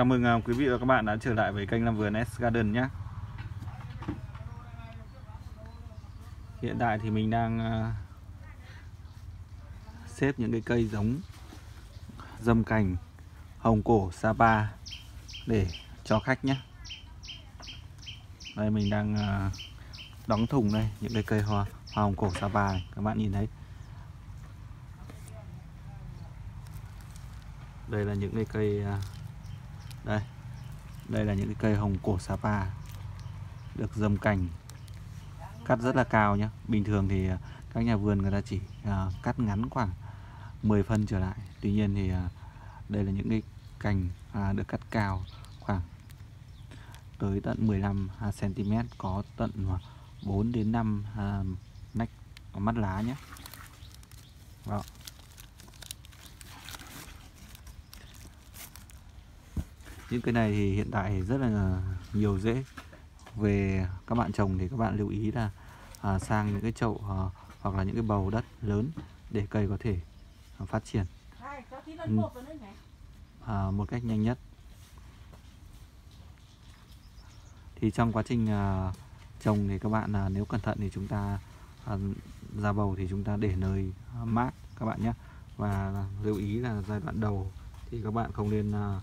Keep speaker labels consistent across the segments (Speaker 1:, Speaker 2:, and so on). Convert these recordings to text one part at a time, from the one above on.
Speaker 1: Chào mừng à, quý vị và các bạn đã trở lại với kênh làm vườn S Garden nhé. Hiện tại thì mình đang à, xếp những cái cây giống dâm cành hồng cổ Sapa để cho khách nhé. Đây mình đang à, đóng thùng đây những cái cây hoa, hoa hồng cổ Sapa này. Các bạn nhìn thấy. Đây là những cái cây đây. Đây là những cái cây hồng cổ Sapa được dâm cành cắt rất là cao nhé bình thường thì à, các nhà vườn người ta chỉ uh, cắt ngắn khoảng 10 phân trở lại. Tuy nhiên thì uh, đây là những cái cành uh, được cắt cao khoảng tới tận 15 cm có tận 4 đến 5 uh, nách mắt lá nhé Đó. Những cái này thì hiện tại rất là nhiều rễ về các bạn trồng thì các bạn lưu ý là à, sang những cái chậu à, hoặc là những cái bầu đất lớn để cây có thể à, phát triển. Ừ. à, một cách nhanh nhất. Thì trong quá trình à, trồng thì các bạn à, nếu cẩn thận thì chúng ta à, ra bầu thì chúng ta để nơi mát các bạn nhé. Và lưu ý là giai đoạn đầu thì các bạn không nên à,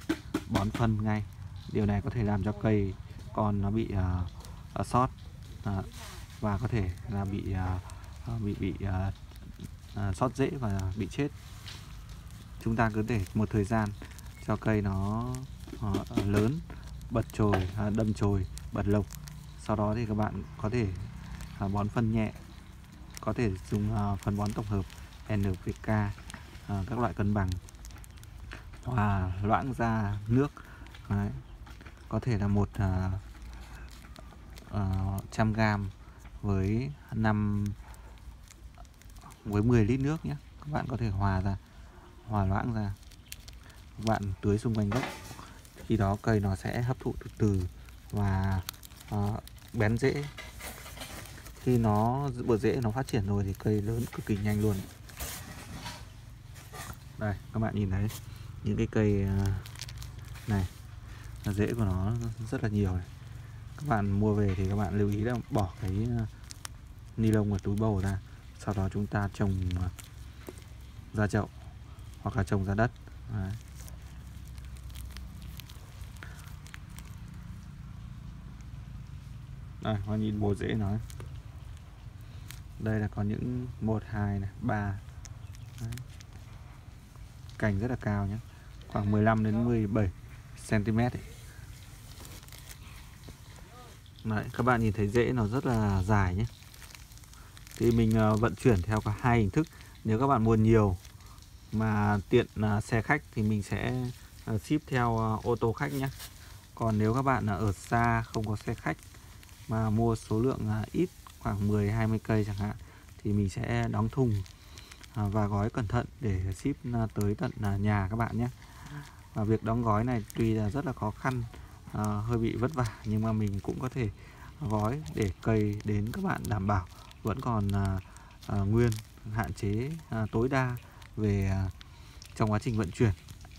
Speaker 1: bón phân ngay. Điều này có thể làm cho cây con nó bị uh, uh, sót uh, và có thể là bị uh, bị bị uh, uh, sót rễ và bị chết. Chúng ta cứ để một thời gian cho cây nó uh, lớn bật chồi uh, đâm chồi bật lộc. Sau đó thì các bạn có thể uh, bón phân nhẹ có thể dùng uh, phân bón tổng hợp NPK uh, các loại cân bằng hòa loãng ra nước. Đấy. có thể là một uh, uh, trăm gram với 5 với 10 lít nước nhé. Các bạn có thể hòa ra hòa loãng ra. Các bạn tưới xung quanh gốc. Khi đó cây nó sẽ hấp thụ từ từ và uh, bén rễ. Khi nó bờ rễ nó phát triển rồi thì cây lớn cực kỳ nhanh luôn. Đây các bạn nhìn thấy những cái cây à, này. Này rễ của nó rất là nhiều này. các bạn mua về thì các bạn lưu ý là bỏ cái à, ni lông và túi bầu ra. Sau đó chúng ta trồng à, ra chậu hoặc là trồng ra đất. Đấy. Đây, hoa nhìn bộ rễ nó. Đây là có những một hai này ba cành rất là cao nhé khoảng 15 đến 17 cm ấy. Đấy, các bạn nhìn thấy rễ nó rất là dài nhé thì mình ờ, vận chuyển theo cả hai hình thức. Nếu các bạn mua nhiều mà tiện ờ, xe khách thì mình sẽ ờ, ship theo ô tô khách nhé còn nếu các bạn ở xa không có xe khách mà mua số lượng ít khoảng 10 20 cây chẳng hạn thì mình sẽ đóng thùng. À, và gói cẩn thận để ship à, tới tận à, nhà các bạn nhé. Và việc đóng gói này tuy là rất là khó khăn à, hơi bị vất vả nhưng mà mình cũng có thể gói để cây đến các bạn đảm bảo vẫn còn à, à, nguyên hạn chế à, tối đa về à, trong quá trình vận chuyển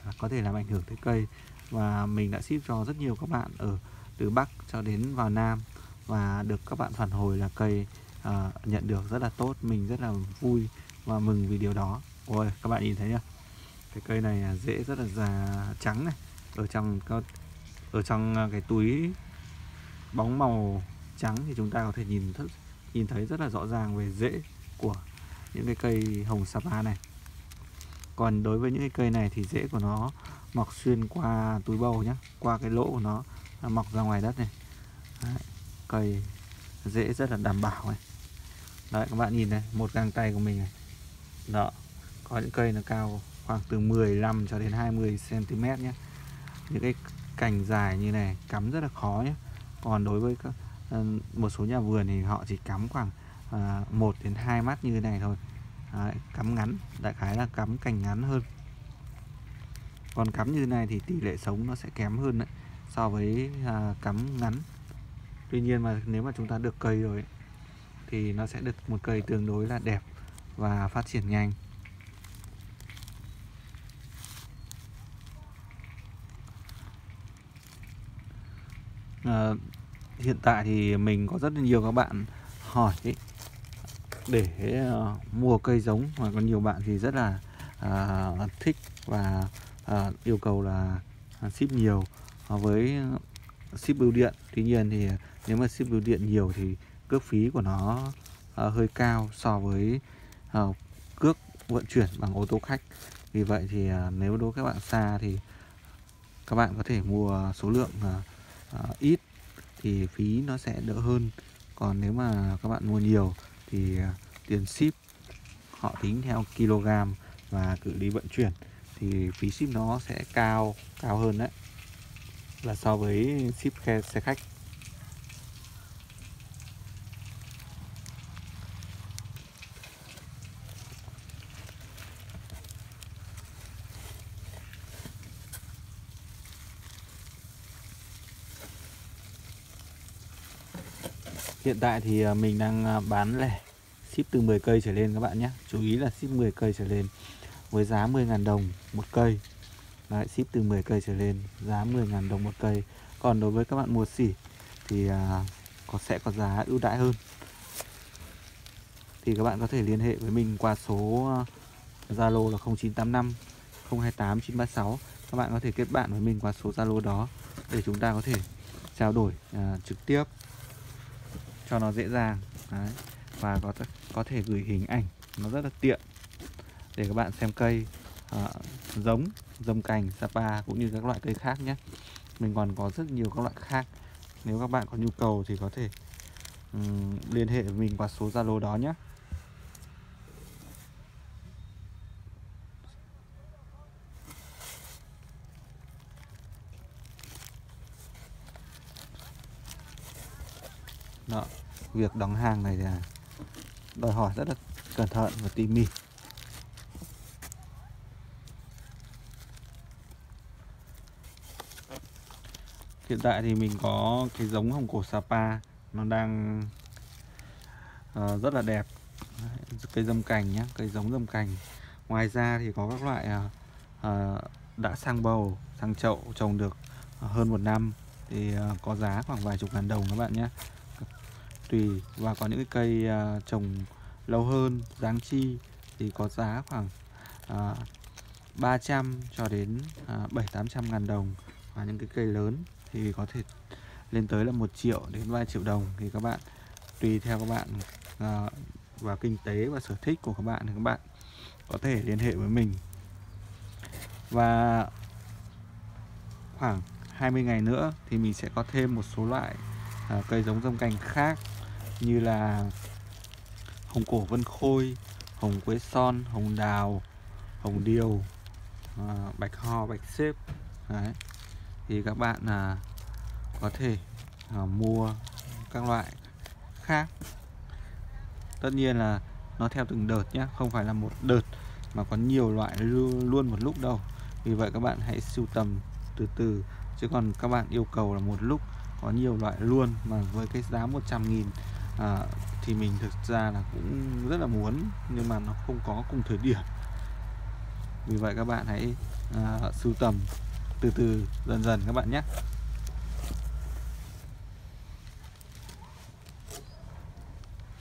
Speaker 1: à, có thể làm ảnh hưởng tới cây. Và mình đã ship cho rất nhiều các bạn ở từ Bắc cho đến vào Nam và được các bạn phản hồi là cây à, nhận được rất là tốt mình rất là vui và mừng vì điều đó. Ôi các bạn nhìn thấy nhá, cái cây này à, dễ rất là già trắng này. Ở trong ở trong à, cái túi bóng màu trắng thì chúng ta có thể nhìn thấy nhìn thấy rất là rõ ràng về rễ của những cái cây hồng sapa này. Còn đối với những cái cây này thì rễ của nó mọc xuyên qua túi bầu nhá, qua cái lỗ của nó, nó mọc ra ngoài đất này. Đấy, cây rễ rất là đảm bảo này. Đấy các bạn nhìn này một găng tay của mình này đó có những cây nó cao khoảng từ 15 cho đến 20 cm nhé. Những cái cành dài như này cắm rất là khó nhé. Còn đối với các ờ, một số nhà vườn thì họ chỉ cắm khoảng uh, à, 1 đến 2 mắt như thế này thôi. Đấy, cắm ngắn đại khái là cắm cành ngắn hơn. Còn cắm như thế này thì tỷ lệ sống nó sẽ kém hơn đấy, so với uh, cắm ngắn. Tuy nhiên mà nếu mà chúng ta được cây rồi thì nó sẽ được một cây tương đối là đẹp và phát triển nhanh. À, hiện tại thì mình có rất là nhiều các bạn hỏi ý, để uh, mua cây giống mà có nhiều bạn thì rất là uh, thích và uh, yêu cầu là ship nhiều. Với ship bưu điện tuy nhiên thì nếu mà ship bưu điện nhiều thì cước phí của nó uh, hơi cao so với uh, cước vận chuyển bằng ô tô khách. Vì vậy thì uh, nếu đối với các bạn xa thì các bạn có thể mua số lượng uh, uh, ít thì phí nó sẽ đỡ hơn. Còn nếu mà các bạn mua nhiều thì uh, tiền ship họ tính theo kg và cự ly vận chuyển thì phí ship nó sẽ cao cao hơn đấy. Là so với ship xe khách. Hiện tại thì à, mình đang à, bán lẻ ship từ 10 cây trở lên các bạn nhé. Chú ý là ship 10 cây trở lên với giá 10.000 đồng một cây. Đấy, ship từ 10 cây trở lên giá 10.000 đồng một cây. Còn đối với các bạn mua xỉ thì à, có sẽ có giá ưu đãi hơn. Thì các bạn có thể liên hệ với mình qua số Zalo là 0985 028 936 Các bạn có thể kết bạn với mình qua số Zalo đó để chúng ta có thể trao đổi à, trực tiếp cho nó dễ dàng. Đấy. và có có thể gửi hình ảnh nó rất là tiện để các bạn xem cây uh, giống dâm cành sapa cũng như các loại cây khác nhé. Mình còn có rất nhiều các loại khác. Nếu các bạn có nhu cầu thì có thể um, liên hệ với mình qua số zalo đó nhé. Đó. Việc đóng hàng này là đòi hỏi rất là cẩn thận và tỉ mỉ. Hiện tại thì mình có cái giống hồng cổ Sapa Nó đang uh, rất là đẹp. Cây dâm cành nhé, cây giống dâm cành. Ngoài ra thì có các loại uh, đã sang bầu, sang chậu trồng được hơn một năm Thì uh, có giá khoảng vài chục ngàn đồng các bạn nhé tùy và có những cái cây uh, trồng lâu hơn dáng chi thì có giá khoảng à, uh, 300 cho đến uh, 7 800 ngàn đồng. Và những cái cây lớn thì có thể lên tới là 1 triệu đến vài triệu đồng. Thì các bạn tùy theo các bạn à, uh, và kinh tế và sở thích của các bạn thì các bạn có thể liên hệ với mình. Và khoảng 20 ngày nữa thì mình sẽ có thêm một số loại uh, cây giống rông cành khác như là hồng cổ vân khôi hồng quế son hồng đào hồng điều à, bạch ho bạch xếp. Đấy. thì các bạn là có thể à, mua các loại khác. Tất nhiên là nó theo từng đợt nhé không phải là một đợt mà có nhiều loại luôn một lúc đâu. Vì vậy các bạn hãy sưu tầm từ từ chứ còn các bạn yêu cầu là một lúc có nhiều loại luôn mà với cái giá 100 nghìn à, thì mình thực ra là cũng rất là muốn nhưng mà nó không có cùng thời điểm. Vì vậy các bạn hãy à, sưu tầm từ từ dần dần các bạn nhé.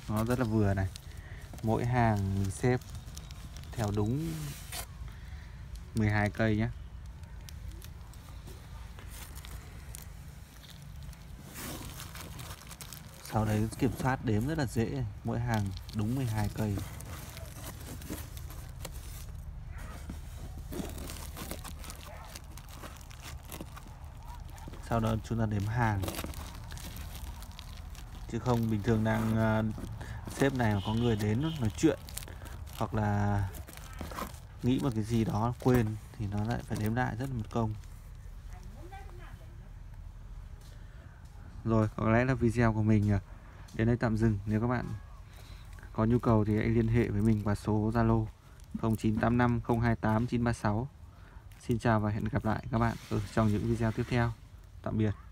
Speaker 1: Nó rất là vừa này. Mỗi hàng mình xếp theo đúng 12 cây nhé. Sau đấy kiểm soát đếm rất là dễ mỗi hàng đúng 12 cây. Sau đó chúng ta đếm hàng. Chứ không bình thường đang uh, xếp này mà có người đến nói chuyện hoặc là nghĩ một cái gì đó quên thì nó lại phải đếm lại rất là mất công. Rồi, có lẽ là video của mình à, đến đây tạm dừng. Nếu các bạn có nhu cầu thì hãy liên hệ với mình qua số Zalo 0985 028 936 Xin chào và hẹn gặp lại các bạn ở trong những video tiếp theo Tạm biệt